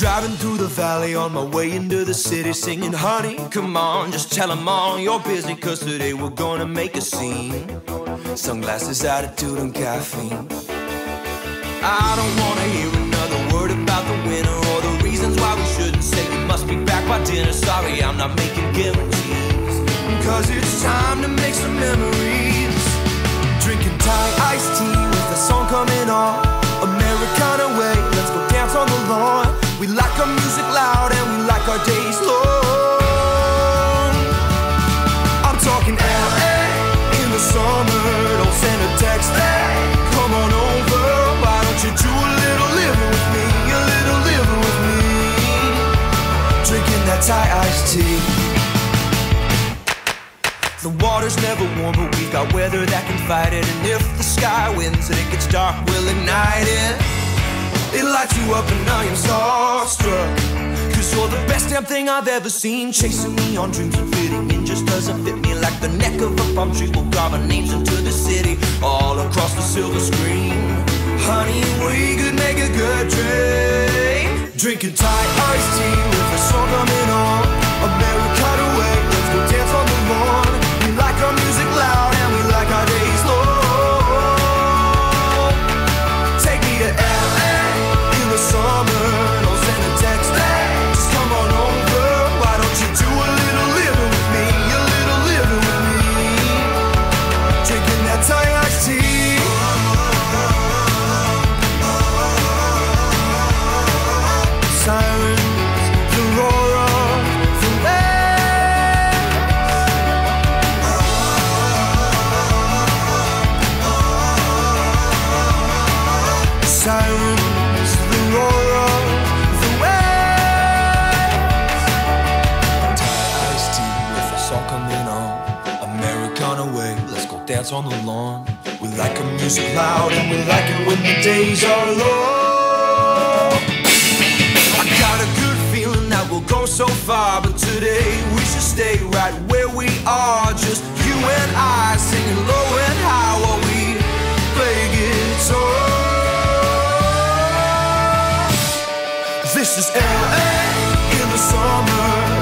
driving through the valley on my way into the city Singing, honey, come on, just tell them all you're busy Cause today we're gonna make a scene. Sunglasses, attitude, and caffeine. I don't wanna hear another word about the winter Or the reasons why we shouldn't say we must be back by dinner. Sorry, I'm not making guarantees. Cause it's time to make some memories. Drinking Thai iced tea Thai iced tea the water's never warm, but we've got weather that can fight it. And if the sky wins and it gets dark, we'll ignite it. It lights you up and I am starstruck. Cause you're the best damn thing I've ever seen. Chasing me on dreams and fitting in just doesn't fit me like the neck of a palm tree. We'll carve our names into the city, all across the silver screen. Honey, we could make a good dream. Drinking Thai iced tea dance on the lawn. We like our music loud and we like it when the days are long. I got a good feeling that we'll go so far, but today we should stay right where we are. Just you and I singing low and high while we play guitar. This is LA in the summer.